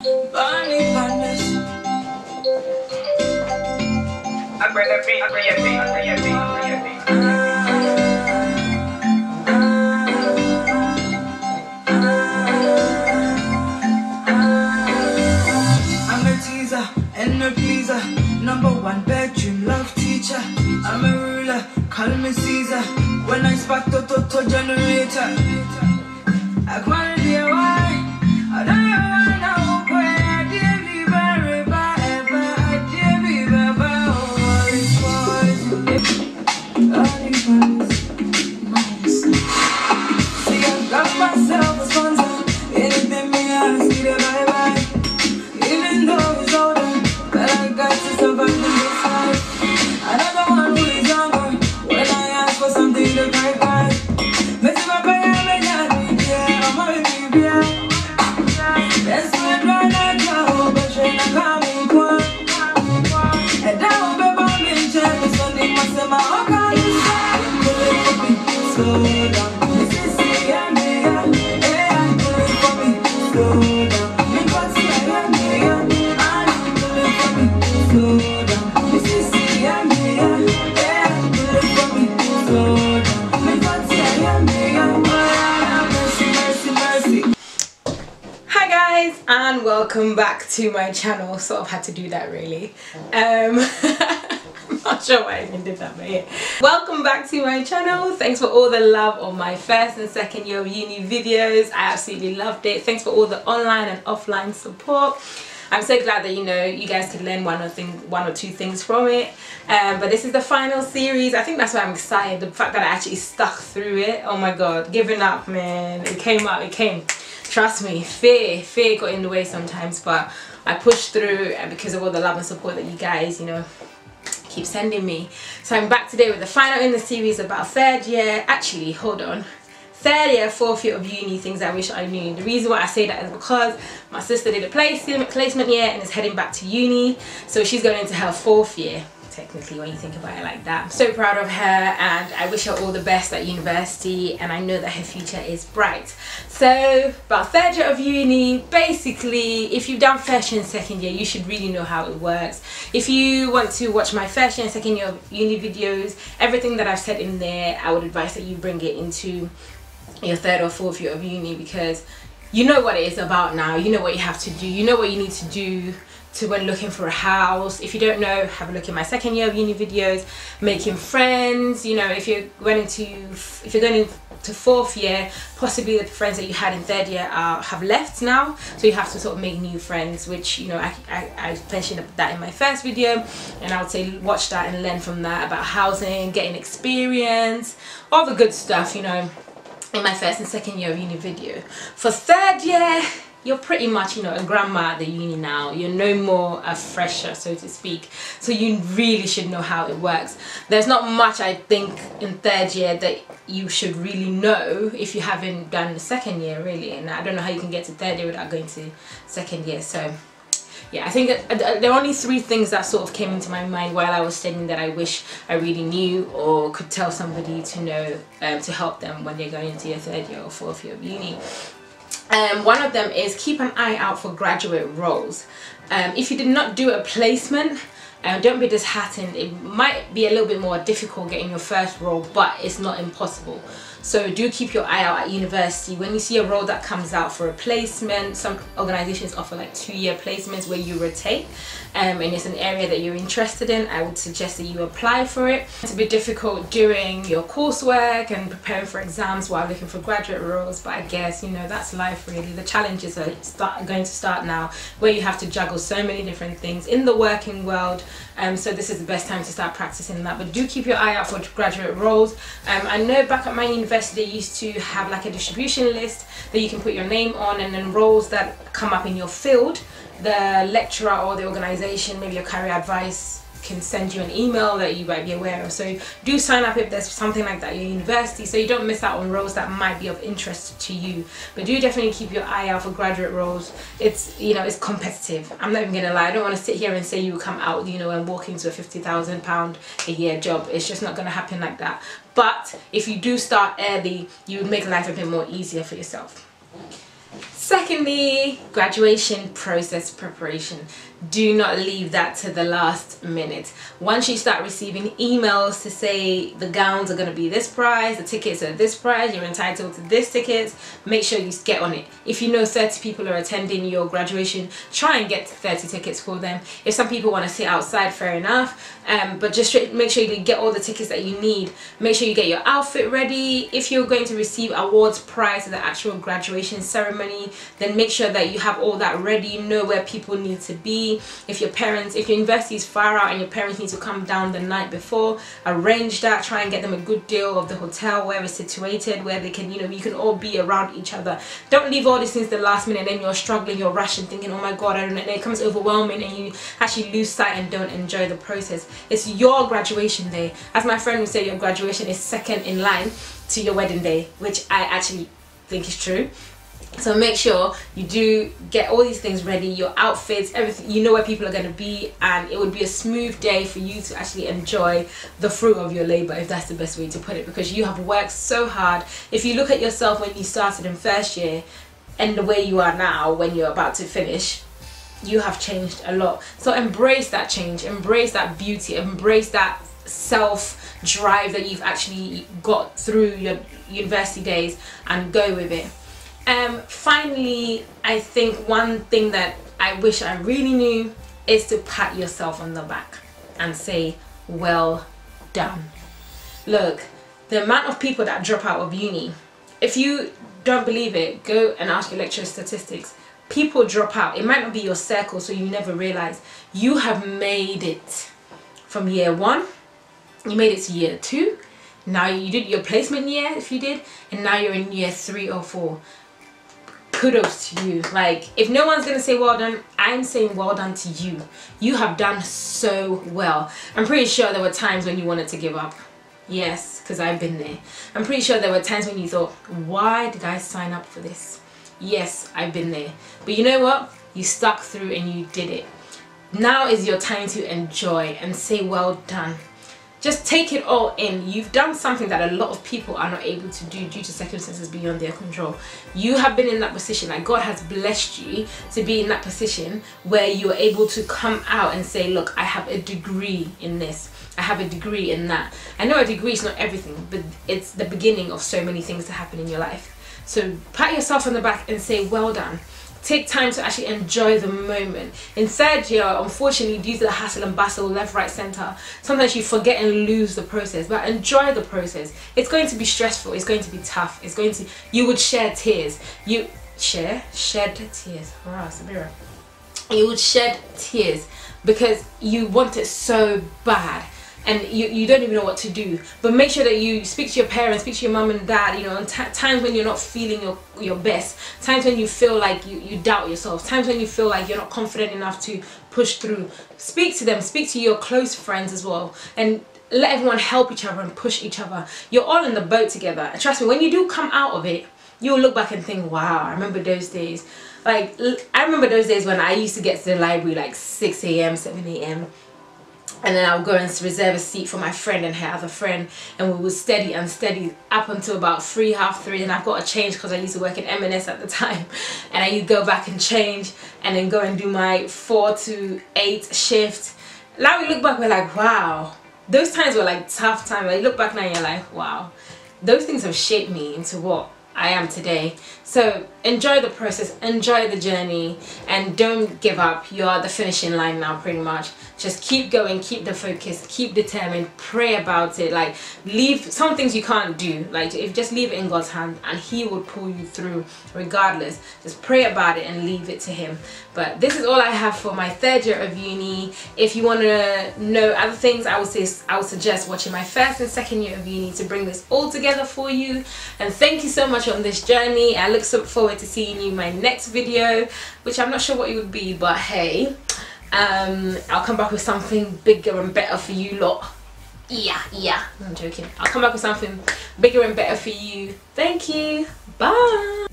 Bunny Bunnies. I bring the beat, I bring beat, I bring your beat, I bring your beat. I'm a teaser and a pleaser. Number one bedroom love teacher. I'm a ruler, call me Caesar. When I spark the toto generator. I can't welcome back to my channel. Sort of had to do that really. Um, not sure why I even did that but yeah. Welcome back to my channel. Thanks for all the love on my first and second year of uni videos. I absolutely loved it. Thanks for all the online and offline support. I'm so glad that you know you guys could learn one or thing, one or two things from it. Um, but this is the final series. I think that's why I'm excited. The fact that I actually stuck through it. Oh my god, giving up, man. It came out. It came. Trust me, fear, fear got in the way sometimes, but I pushed through and because of all the love and support that you guys, you know, keep sending me. So I'm back today with the final in the series about third year. Actually, hold on. Third year, fourth year of uni, things I wish I knew. The reason why I say that is because my sister did a placement, placement year and is heading back to uni. So she's going into her fourth year, technically, when you think about it like that. I'm so proud of her and I wish her all the best at university and I know that her future is bright. So, about third year of uni, basically, if you've done first year and second year, you should really know how it works. If you want to watch my first year and second year of uni videos, everything that I've said in there, I would advise that you bring it into your third or fourth year of uni because you know what it is about now you know what you have to do you know what you need to do to when looking for a house. If you don't know have a look at my second year of uni videos making friends you know if you're going into if you're going into fourth year possibly the friends that you had in third year are have left now. So you have to sort of make new friends which you know I, I, I mentioned that in my first video. And I would say watch that and learn from that about housing getting experience all the good stuff you know in my first and second year of uni video. For third year, you're pretty much, you know, a grandma at the uni now. You're no more a fresher, so to speak. So you really should know how it works. There's not much, I think, in third year that you should really know if you haven't done the second year, really. And I don't know how you can get to third year without going to second year. So yeah, I think uh, there are only three things that sort of came into my mind while I was studying that I wish I really knew or could tell somebody to know um, to help them when they're going into your third year or fourth year of uni. Um, one of them is keep an eye out for graduate roles. Um, if you did not do a placement, um, don't be disheartened. It might be a little bit more difficult getting your first role, but it's not impossible. So do keep your eye out at university. When you see a role that comes out for a placement, some organizations offer like two-year placements where you rotate um, and it's an area that you're interested in, I would suggest that you apply for it. It's a bit difficult doing your coursework and preparing for exams while looking for graduate roles, but I guess, you know, that's life really. The challenges are start, going to start now where you have to juggle so many different things in the working world. Um, so this is the best time to start practicing that. But do keep your eye out for graduate roles. Um, I know back at my university they used to have like a distribution list that you can put your name on and then roles that come up in your field the lecturer or the organization maybe your career advice can send you an email that you might be aware of. So do sign up if there's something like that at your university so you don't miss out on roles that might be of interest to you. But do definitely keep your eye out for graduate roles. It's you know it's competitive. I'm not even gonna lie i don't want to sit here and say you come out you know and walk into a 50,000 pound a year job. It's just not gonna happen like that. But if you do start early you would make life a bit more easier for yourself Secondly, graduation process preparation. Do not leave that to the last minute. Once you start receiving emails to say the gowns are going to be this price, the tickets are this price, you're entitled to this tickets, make sure you get on it. If you know 30 people are attending your graduation, try and get 30 tickets for them. If some people want to sit outside, fair enough. Um, but just make sure you get all the tickets that you need. Make sure you get your outfit ready. If you're going to receive awards prior to the actual graduation ceremony, then make sure that you have all that ready. You know where people need to be. If your parents, if your university is far out and your parents need to come down the night before, arrange that. Try and get them a good deal of the hotel where it's situated, where they can, you know, you can all be around each other. Don't leave all these things the last minute and then you're struggling, you're rushing, thinking, oh my god, I don't know. And it becomes overwhelming and you actually lose sight and don't enjoy the process. It's your graduation day. As my friend would say, your graduation is second in line to your wedding day, which I actually think is true so make sure you do get all these things ready your outfits everything you know where people are going to be and it would be a smooth day for you to actually enjoy the fruit of your labor if that's the best way to put it because you have worked so hard. If you look at yourself when you started in first year and the way you are now when you're about to finish you have changed a lot. So embrace that change embrace that beauty embrace that self drive that you've actually got through your university days and go with it um, finally, I think one thing that I wish I really knew is to pat yourself on the back and say, well done. Look, the amount of people that drop out of uni, if you don't believe it, go and ask your lecturer statistics. People drop out. It might not be your circle, so you never realize. You have made it from year one, you made it to year two, now you did your placement year if you did, and now you're in year three or four kudos to you. Like if no one's gonna say well done i'm saying well done to you. You have done so well. I'm pretty sure there were times when you wanted to give up. Yes because i've been there. I'm pretty sure there were times when you thought why did i sign up for this? Yes i've been there. But you know what? You stuck through and you did it. Now is your time to enjoy and say well done just take it all in. You've done something that a lot of people are not able to do due to circumstances beyond their control. You have been in that position. Like god has blessed you to be in that position where you're able to come out and say look i have a degree in this. I have a degree in that. I know a degree is not everything but it's the beginning of so many things to happen in your life. So pat yourself on the back and say well done take time to actually enjoy the moment. In third year, unfortunately, due to the hassle and bustle, left, right, center, sometimes you forget and lose the process. But enjoy the process. It's going to be stressful. It's going to be tough. It's going to. You would share tears. You share shed tears. Wow, Samira. You would shed tears because you want it so bad and you, you don't even know what to do. But make sure that you speak to your parents speak to your mom and dad you know times when you're not feeling your your best. Times when you feel like you, you doubt yourself. Times when you feel like you're not confident enough to push through. Speak to them. Speak to your close friends as well. And let everyone help each other and push each other. You're all in the boat together. And trust me when you do come out of it you'll look back and think wow i remember those days. Like i remember those days when i used to get to the library like 6 a.m 7 a.m and then I'll go and reserve a seat for my friend and her other friend and we would steady and steady up until about three half three and I've got to change because I used to work in M&S at the time and I used to go back and change and then go and do my four to eight shift. Now we look back we're like wow those times were like tough times. Like look back now and you're like wow those things have shaped me into what I am today. So enjoy the process, enjoy the journey, and don't give up. You're the finishing line now, pretty much. Just keep going, keep the focus, keep determined, pray about it. Like leave some things you can't do. Like if just leave it in God's hand, and He will pull you through, regardless. Just pray about it and leave it to Him. But this is all I have for my third year of uni. If you want to know other things, I would say I would suggest watching my first and second year of uni to bring this all together for you. And thank you so much on this journey. I look so forward to seeing you in my next video, which I'm not sure what it would be, but hey, um, I'll come back with something bigger and better for you lot. Yeah, yeah, I'm joking. I'll come back with something bigger and better for you. Thank you. Bye.